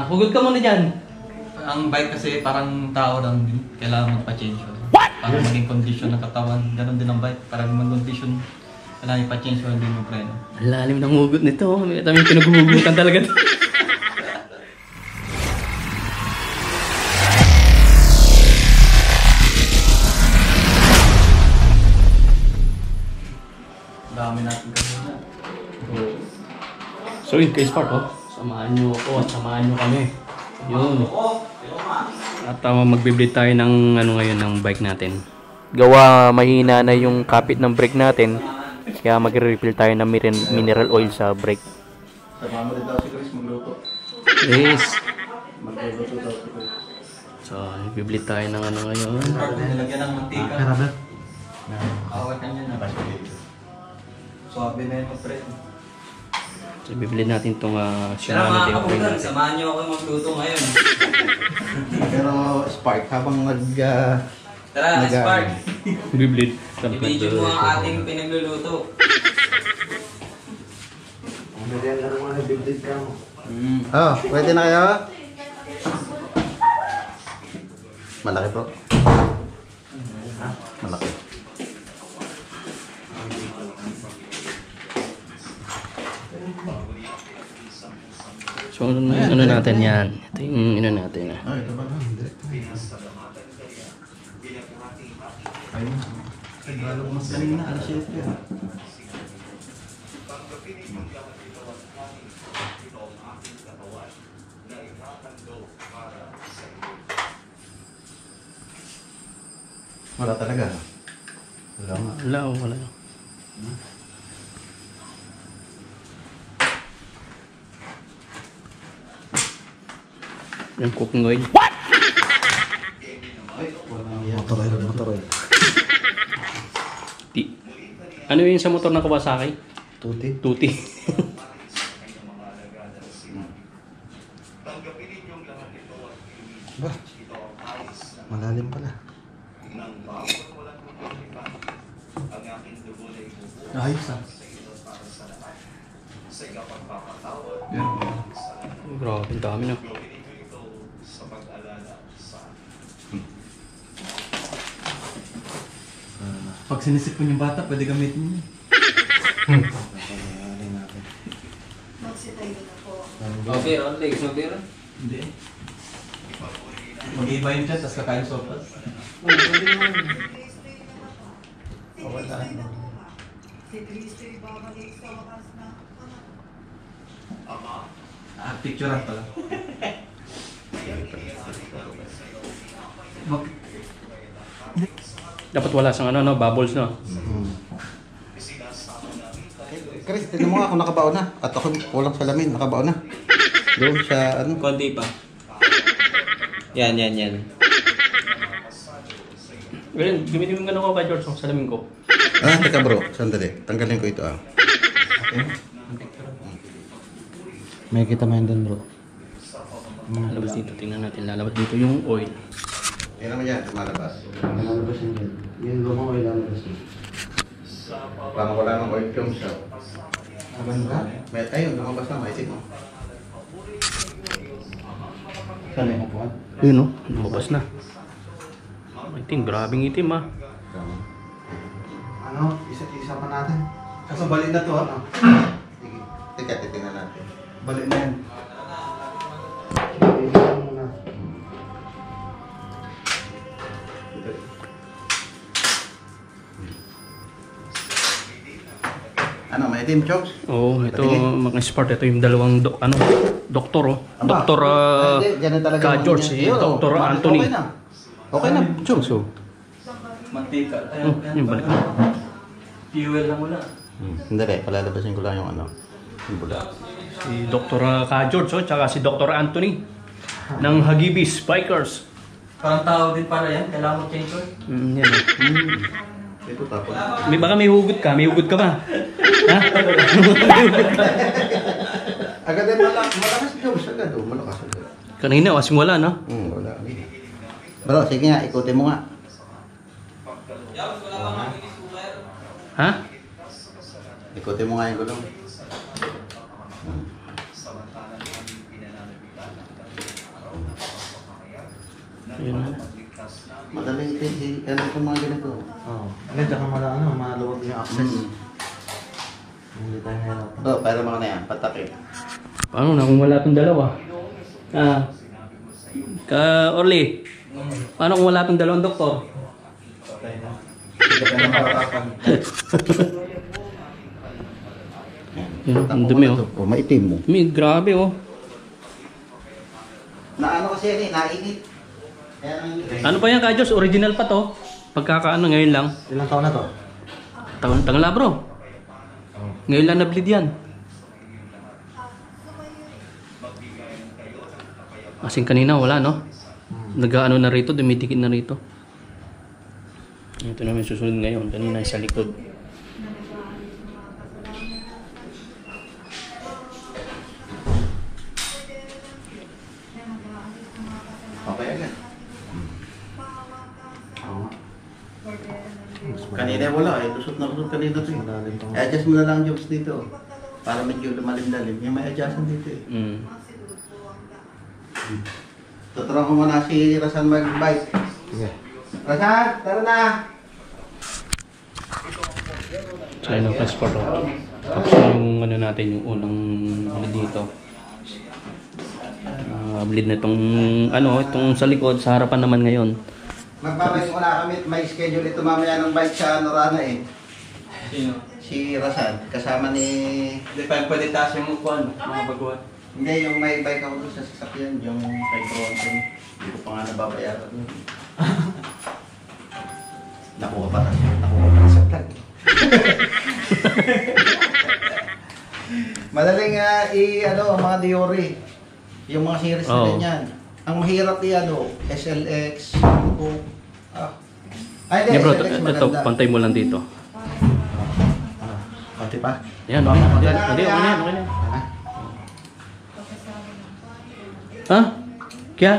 Ah, hugot ka muna dyan. Ang bike kasi parang tao lang din. Kailangan magpa-change oil. What? Para maging condition ng katawan. Ganon din ang bike. Para mag-condition. Kailangan ipa-change oil din yung preno. Ang lalim ng hugot nito. May kami pinaghuhugutan talaga. Dami natin kasi na. So yun, kay Spark, oh. Samahan nyo ako at samahan nyo kami. Yun. At uh, magbibili tayo ng ano ngayon ng bike natin. Gawa mahina na yung kapit ng brake natin. Kaya magre-refill tayo ng mineral oil sa brake. Sama mo rin daw si Chris magluto. Yes. Magluluto daw si Chris. So, bibili tayo ng ano ngayon. Nilagyan ng mantika. Karaba. Awat ka niya na. Sabi na yung pre. So, bibili natin itong uh, Tara Shimano mga Deco kapunan, natin. samahan niyo ako magluto ngayon. Pero Spark, habang nag... ah, Tara, Nag- Spark, Bibili. i-video mo ang ating pinagluluto. Oh, pwede na kayo? Malaki bro. Ha? Malaki. So, ano, ano natin yan? Ito yung ano natin. ah. Ah, ito ba? Hindi. Ayun. Nagalo ko mas kanina. Alas 7. Wala talaga. Wala. Wala, oh, Yung cooking oil. Motor oil, motor oil. Di. Ano yung sa motor ng Kawasaki? Tuti. Tuti. Ba? Malalim pala. Ayos ah. Grabe, ang dami na. Pag sinisipon yung bata, pwede gamitin niya. Malalim natin. Okay, on legs mo, Bira. Hindi. Mag-iba yung chat, tapos kakain sopas. Wala. Ah, picturean pala. Mag Dapat wala sang ano, no, bubbles, no? Chris, tignan mo nga kung nakabaon na. At ako walang salamin, nakabaon na. Doon sa ano. Konti pa. Yan, yan, yan. Well, gamitin mo ganun ko kay George, oh, salamin ko. Ah, teka bro, sandali. Tanggalin ko ito ah. May kita mo yan doon bro. Lalabas dito, tingnan natin. Lalabas dito yung oil. Yan naman yan, lumalabas. Lumalabas yan dyan. Yan lumang oil lalabas yan. Parang wala nang oil film siya. Saban ba? May, ayun, lumabas na, maisip mo. Saan yung upuan? Yun, no? Lumabas na. Itim, grabing itim, ah. Ano? Isa-isa pa natin. Kaso balik na to ha. Sige. Teka, titingnan natin. Balik na yan. Ano, may team chokes? Oo, oh, ito Patingin. mga sport. Ito yung dalawang do, ano, doktor, oh. Aba. Doktor uh, Ka George, yan. si Yun, Dr. oh, Anthony. Okay na. Okay na, chokes oh. Mantika. Oh, yun, balik na. Fuel lang muna. Hmm. Hindi, palalabasin ko lang yung ano. Yung bula. Si Dr. uh, Ka George, oh, tsaka si Dr. Anthony ng Hagibis Bikers. Parang tao din pala yan. Kailangan mo change. Mm, yan, oh. Mm. Ito tapos. May baka may hugot ka, may hugot ka ba? Agad ay malakas, malakas chokes agad oh, malakas agad. Kanina, wasing wala, no? Hmm, wala. Bro, sige nga, ikutin mo nga. Ha? Ikutin mo nga yung gulong. Yun. Madaling i- ano itong mga ganito. Oo. Agad ka mala, ano, maluwag yung access. Nahirapan. Oh, para mga na yan, patakip. Paano na kung wala tong dalawa? Ah. Ka Orly. Paano kung wala tong dalawang doktor? Yun, ang dumi oh. Oh, maitim mo. Dumi, grabe oh. Na ano kasi yan eh, nainit. Ano pa yan ka Diyos? Original pa to. Pagkakaano ngayon lang. Ilang taon na to? Taon tangla bro. Ngayon lang na-bleed yan. Kasing kanina wala no? Nag-ano na rito, dumitikit na rito. Ito naman susunod ngayon. Kanina sa likod. Wala eh, lusot na lusot kanina to eh. Malalim pa. I-adjust mo na lang jobs dito. Para medyo lumalim-lalim. Yung may adjustment dito eh. Mm. Tuturuan ko muna si Rasan mag-bike. Sige. Rasan, tara na! Ang passport oh. Tapos yung ano natin, yung unang ano dito. Ah, bleed na itong ano, itong sa likod, sa harapan naman ngayon. Magbabike muna kami. May schedule ito mamaya ng bike sa Norana eh. Sino? Si Rasan, kasama ni... Hindi pa pwede taas yung upuan, mga baguhan. Hindi, yung may bike ako doon sa sasakyan, yung kay Bronson. Hindi ko pa nga nababayaran. Nakuha pa na. Nakuha pa na sa vlog. Madaling uh, i ano ang mga Diori. Yung mga series na Oo. ganyan. Ang mahirap i ano, SLX, Cook. Ah. Ay, Yeah, hindi, bro, SLX ito, maganda. pantay mo lang dito. Ah, Konti pa. Ayan, okay. Hindi, okay na yan, okay na yan. Ah. Ha? Kaya?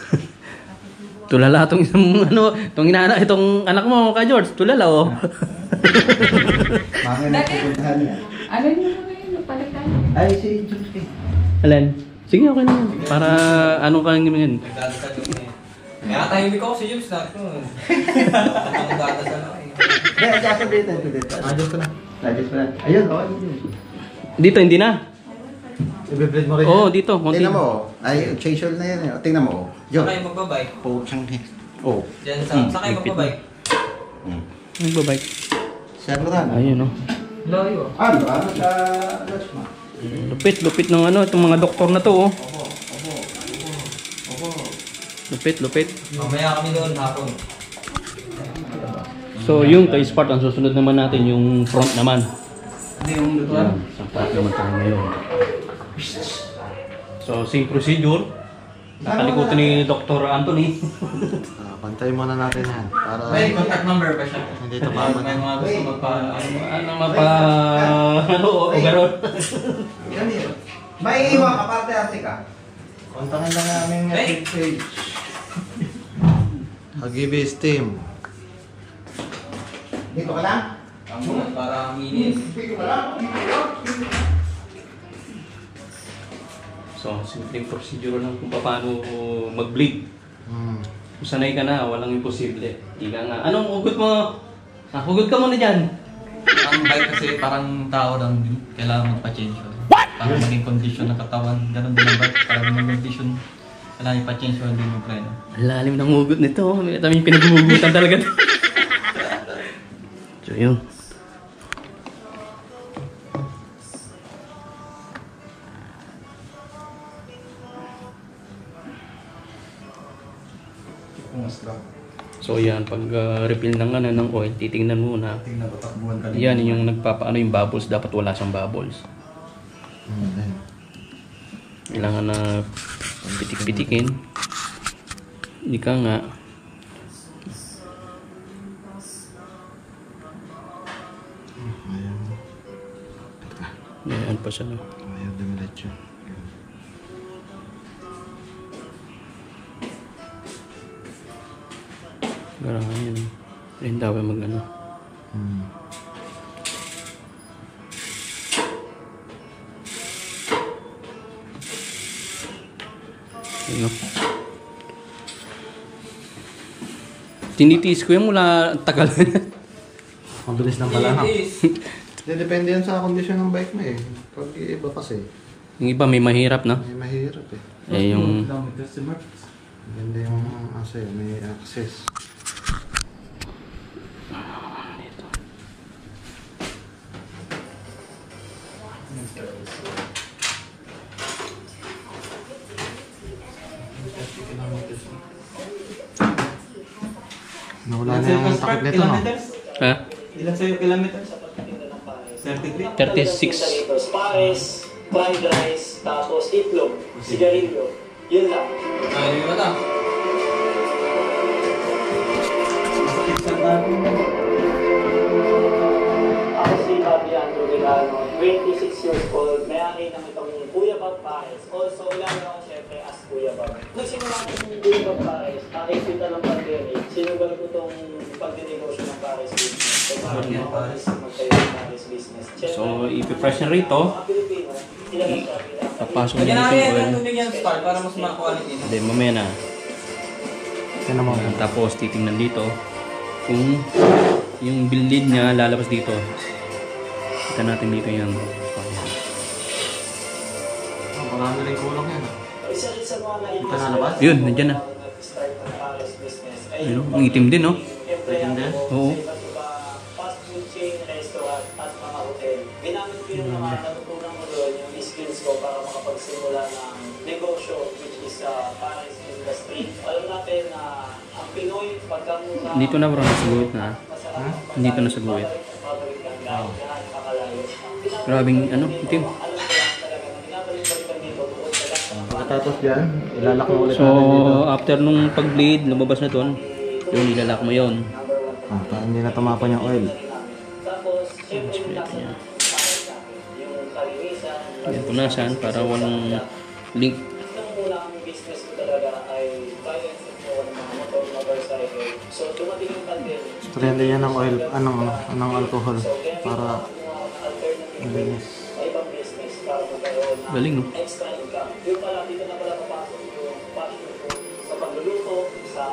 Tulala tong isang ano, tong inana itong anak mo, ka George, tulala oh. Mga na. Ano yung mga ngayon? Palitan. Ay, si Jules King. Sige, okay na yan. Para ano ka naman yan. Nagdadasal eh. Kaya tahimik ako si James na ito. Ang dadasal ako eh. Hindi, adjust mo dito. Ito dito. Adjust ko na. Adjust mo na. Ayun, oh, ayun. Dito, hindi na. I-blend mo rin. Oo, oh, dito. Konti. Tingnan mo, oh. ay, change oil na yan. eh. Tingnan mo, oh. Yo. Saan kayo magbabike? Po, siyang Oh. Diyan sa... Hmm, Saan kayo magbabike? Hmm. Nagbabike. Sir Ran. Ayun oh. Layo. Ano, ano sa mo? Lupit, lupit ng ano, itong mga doktor na to oh. Lupit, lupit. Mamaya kami doon hapon. So yung kay Spart, ang susunod naman natin yung front naman. Hindi yung lutuan. Sa front naman tayo ngayon. So same procedure. Nakalikutan ni Dr. Anthony. Ah, pantay muna natin yan. Para May contact number ba siya? Hindi ito pa may mga gusto magpa... ano, ano mapa... ano o garon. Yan yun. May iwan ka, parte arte ka. kontakin lang namin Hey! page. Hagibis team. Dito ka lang? Kamu para minis. Dito ka lang? So simpleng procedure lang kung paano mag-bleed. Hmm. Kung sanay ka na, walang imposible. Ika nga. Anong hugot mo? Ah, hugot ka muna dyan. Ang bike kasi parang tao lang din. Kailangan magpa-change oil. Para maging condition ng katawan. Ganon din ang bike. Para maging condition. Kailangan ipa-change oil din yung preno. Ang lalim ng hugot nito. May pinaghugutan talaga. so yun. So yan, pag uh, refill ng, ano, ng oil, titingnan muna. Tingnan ko takbuhan kanina. Yan yung nagpapaano yung bubbles, dapat wala siyang bubbles. Hmm. ayun. Kailangan na pitik-pitikin. Hindi ka nga. Ayan. Ayan pa siya. no? Ayaw dumiretso. Garangan yan. Ayun daw mag ano. Hmm. Ayun, no? Tinitiis ko yan mula tagal. Mabilis ng pala, depende yan sa kondisyon ng bike mo eh. Pag iba kasi, yung iba may mahirap na. may mahirap eh. Eh yung Ganda yung asa eh, may access. Nawala na yung takip nito, no? ha? Ilan sa'yo kilometers? 33? 36. Pares, fried rice, tapos itlog, sigarilyo. Yun lang. Ay, wala. Ako si Fabiano Delano, 26 years old, may-ari ng itong Kuya Bob Pares. Also, ilang ako syempre as Kuya Bob. Nagsimula ko ng Kuya Bob Pares, nakikita ng pandemic, sinugal ko itong pagdinegosyo ng Pares business. So, parang mga Pares, magtayo ng Pares business. So, ipipress na rito. Mga Pilipino, sila na siya bilang Papasok na dito oil. tubig yan start para mas ma-quality. Hindi, mamaya na. Tignan mo. Ayan, Tapos titingnan dito kung yung build niya lalabas dito. Kita natin dito yung Oh, marami rin kulang yan. ah. Isa rin sa mga Ito na labas? Yun, nandyan na. Ayun, ang itim din, no? Itim din? Oo. Ginamit ko yung mga natutunan ko doon, yung skills ko para makapagsimula ng negosyo, which is uh, Paris industry. Alam natin na ang Pinoy, pagkamura, Dito na bro, nasa guhit na. masarap, Dito na sa guhit. pabalik ng lahat, lahat nakalayo. Ang Grabing ano, itim. alam ko lang talaga na binabalik-balikan dito bukod sa Pagkatapos dyan, ilalak mo ulit So, natin dito. after nung pag-bleed, lumabas na ton. Yun, ilalak mo yun. Ah, para hindi na tumapan yung oil. Tapos, Yan, punasan para walang link. Strende yan ng oil, anong, ano, anong alcohol para malinis. Galing, no? extra income. Yung pala, dito na pala papasok yung passion ko sa pagluluto, sa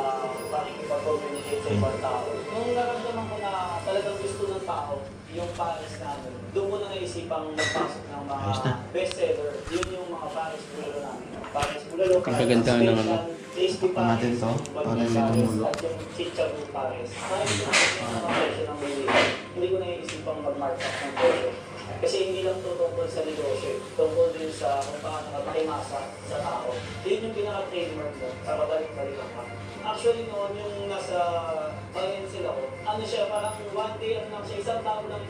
pakikipag-communicate sa ibang tao. Nung naramdaman ko na talagang gusto ng tao, yung pares namin, doon ko na naisipang magpasok ng mga bestseller. Yun yung mga pares bulalo namin. Pares bulalo, kagandahan ng ano. tasty Tapan natin to, para hindi tumulo. at yung chicharron pares. Kahit yung mga presyo ng hindi ko naiisipang mag-mark up ng presyo. Kasi hindi lang to tungkol sa negosyo, tungkol din sa kung paano ka makimasa sa tao. Yun yung pinaka-trademark mo, para balik-balikan ka. Actually noon, yung nasa Valencia ako, ano siya, parang one day, ano lang siya, isang tao lang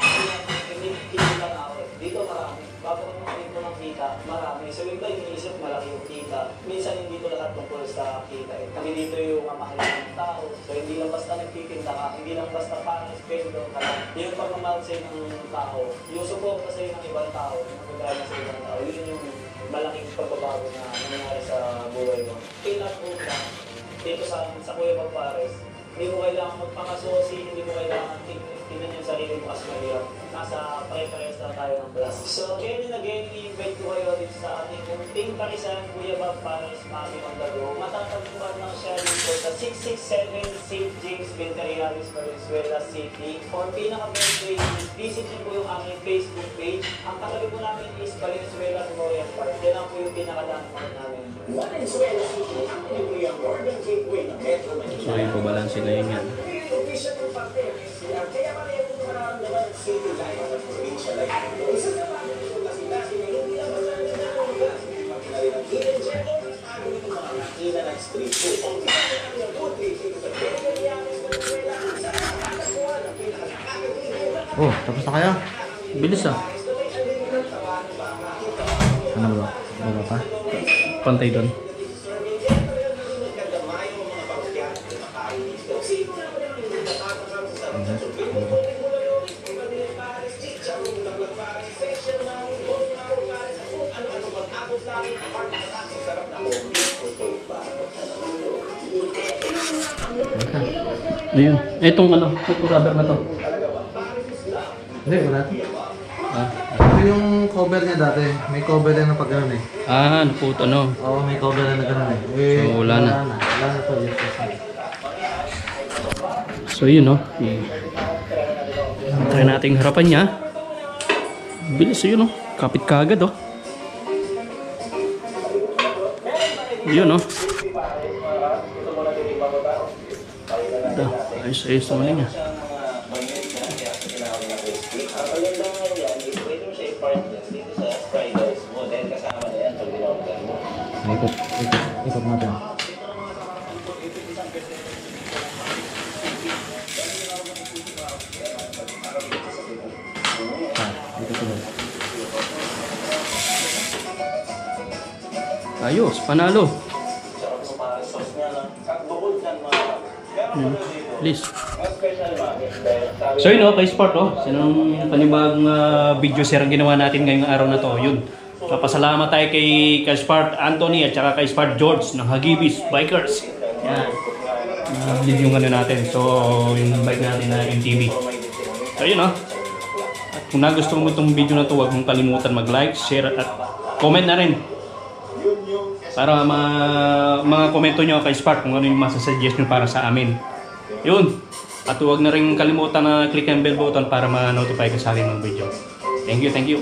hindi kinita na ako. Dito marami. Bago ko nakalit ko ng kita, marami. So yung iba iniisip malaki yung kita. Minsan hindi ko lahat tungkol sa kita eh. Kami dito yung mamahal ng tao. So hindi lang basta nagtitinda ka, hindi lang basta parang spendo ka. Yung pagmamahal sa'yo ng tao, yung support sa'yo ng ibang tao, yung magagana sa ibang tao, yun yung malaking pagbabago na nangyayari sa buhay mo. Kailan po lang, dito sa sa Kuya Pagpares, hindi mo kailangan magpangasosi, hindi mo kailangan tin- tingnan yung sarili mo as mahirap. Nasa pare-pares na tayo ng class. So, again and again, i-invite ko kayo dito sa ating munting parisan, Kuya Bob Pares, Mami Mandago. Matatagpuan lang siya dito sa 667 St. James Venterialis, Valenzuela City. For way, visit niyo po yung aming Facebook page. Ang katabi po namin is Valenzuela Memorial Park. Yan lang po yung pinaka-landmark namin. Valenzuela City, yung yung Northern Gateway ng Metro Manila. So, yung pabalansi ngayon yan. Oh, tapos na kaya? Bilis ah. Ano ba? Wala pa? Pantay doon. Ayun. Etong ano, itong rubber na to. Hindi, wala. Ah, Ito yung cover niya dati. May cover yan na pag ganun eh. ah naput ano. Oo, may cover na ganun eh. eh So, wala na. Wala na. Wala na to. Yes, yes, yes. So yun no. Try natin harapan niya. Bilis yun no. Kapit kagad oh. Yun no. Ito, ayos ayos naman niya. Ikot, ikot, ikot natin. Ayos, panalo. Hmm, Please. So yun o, kay Sport o. Sinong panibagong ah, video share ang ginawa natin ngayong araw na to. Yun. Papasalamat tayo kay, kay Spart Anthony at saka kay Spart George ng Hagibis Bikers. Yan. Na-lead yung ano natin. So, yung bike natin na MTV. So yun o. At kung nagustuhan mo itong video na to, huwag mong kalimutan mag-like, share at comment na rin para ma mga komento nyo kay Spark kung ano yung masasuggest nyo para sa amin. Yun. At huwag na rin kalimutan na click ang bell button para ma-notify ka sa akin ng video. Thank you, thank you.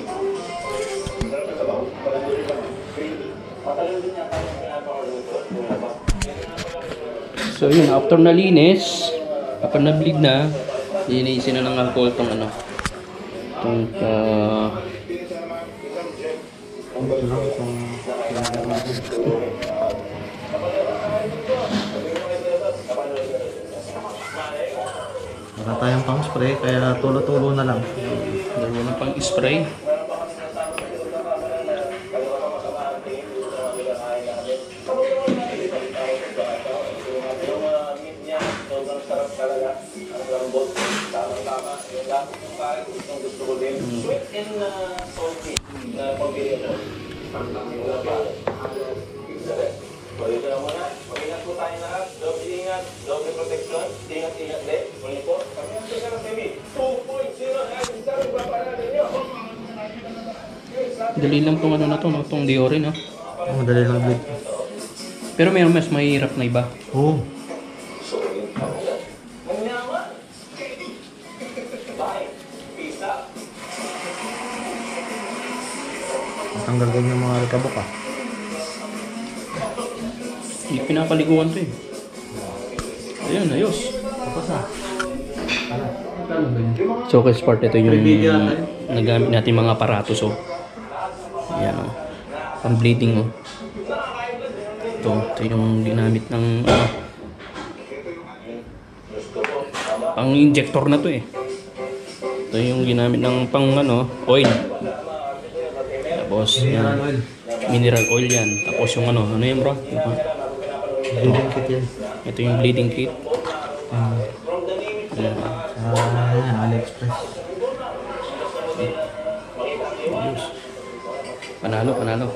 So yun, after nalinis, kapag na-bleed na, linisin na ng alcohol tong ano. Tong uh, spray, kaya tulo-tulo na lang. Dalawa na pang spray. Dali lang tong ano na to, no? Tong Diore, no? Oh, madali lang bleed. Pero may mas mahirap na iba. Oo. Matanggal din yung mga rekabok ah. Hindi pinapaliguan to eh. Ayun, ayos. Tapos ah. So, kay Sport, ito yung nagamit natin mga aparato. So, yan o. Pang bleeding o. Ito, ito yung ginamit ng ano. Pang injector na to eh. Ito yung ginamit ng pang ano, oil. Tapos, yan. oil. Mineral oil yan. Tapos yung ano, ano yan bro? Yung, pa- Bleeding kit yan. ito yung bleeding kit. Ah, Yan. ah, yan, AliExpress. Panalo, panalo.